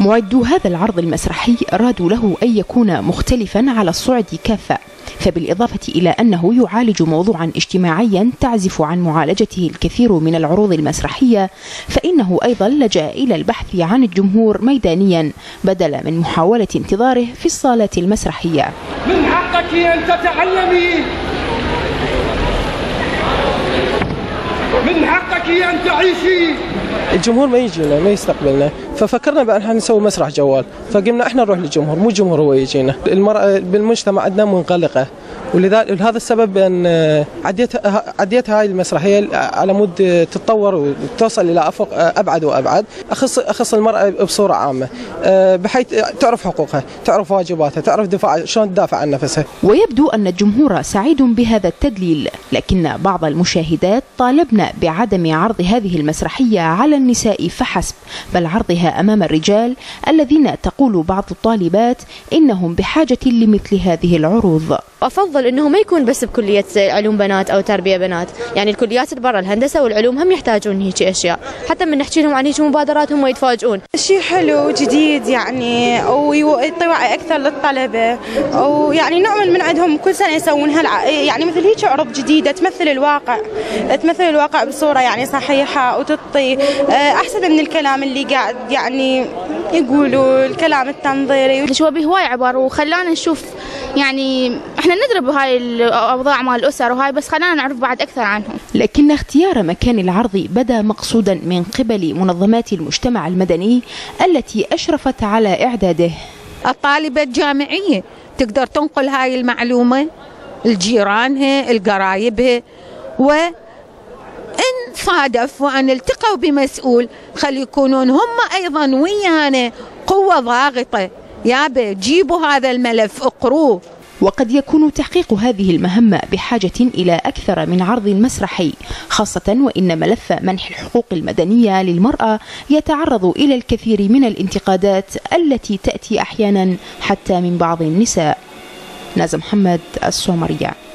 معدو هذا العرض المسرحي أرادوا له أن يكون مختلفا على الصعد كافة فبالإضافة إلى أنه يعالج موضوعا اجتماعيا تعزف عن معالجته الكثير من العروض المسرحية فإنه أيضا لجأ إلى البحث عن الجمهور ميدانيا بدلا من محاولة انتظاره في الصالة المسرحية. من حقك أن تتعلمي. من حقك أن تعيشي. الجمهور ما يجينا ما يستقبلنا. ففكرنا بأن إحنا نسوي مسرح جوال فقمنا إحنا نروح للجمهور مو الجمهور هو يجينا. المرأة بالمجتمع عندنا منغلقة. ولذلك لهذا السبب أن عديت عديت هاي المسرحية على مود تتطور وتوصل إلى افق أبعد وأبعد اخص أخص المرأة بصورة عامة بحيث تعرف حقوقها، تعرف واجباتها، تعرف دفاع شلون تدافع عن نفسها. ويبدو أن الجمهور سعيد بهذا التدليل، لكن بعض المشاهدات طالبن بعدم عرض هذه المسرحية على النساء فحسب، بل عرضها أمام الرجال الذين تقول بعض الطالبات إنهم بحاجة لمثل هذه العروض. افضل إنه ما يكون بس بكلية علوم بنات أو تربية بنات. يعني الكليات اللي برا الهندسة والعلوم هم يحتاجون هيك أشياء. حتى من نحكي لهم عن هيك مبادرات هم يتفاجئون. شيء حلو جديد يعني ويعطي وعي أكثر للطلبة ويعني نؤمن من عندهم كل سنة يسوون هالع... يعني مثل هيك عروض جديدة تمثل الواقع تمثل الواقع بصورة يعني صحيحة وتعطي أحسن من الكلام اللي قاعد يعني يقولوا الكلام التنظيري. الشوبي هواي عبر وخلانا نشوف يعني إحنا ندري بهاي الأوضاع مال الأسر وهاي بس خلانا نعرف بعد أكثر عنهم. لكن اختيار مكان العرض بدا مقصودا من قبل منظمات المجتمع المدني التي أشرفت على إعداده. الطالبة الجامعية تقدر تنقل هاي المعلومة لجيرانها لقرايبها و إن صادف وأن التقوا بمسؤول خل يكونون هم أيضا ويانا قوة ضاغطة. يابا جيبوا هذا الملف اقروه. وقد يكون تحقيق هذه المهمة بحاجة إلى أكثر من عرض مسرحي خاصة وإن ملف منح الحقوق المدنية للمرأة يتعرض إلى الكثير من الانتقادات التي تأتي أحيانا حتى من بعض النساء. نازم محمد السومرية.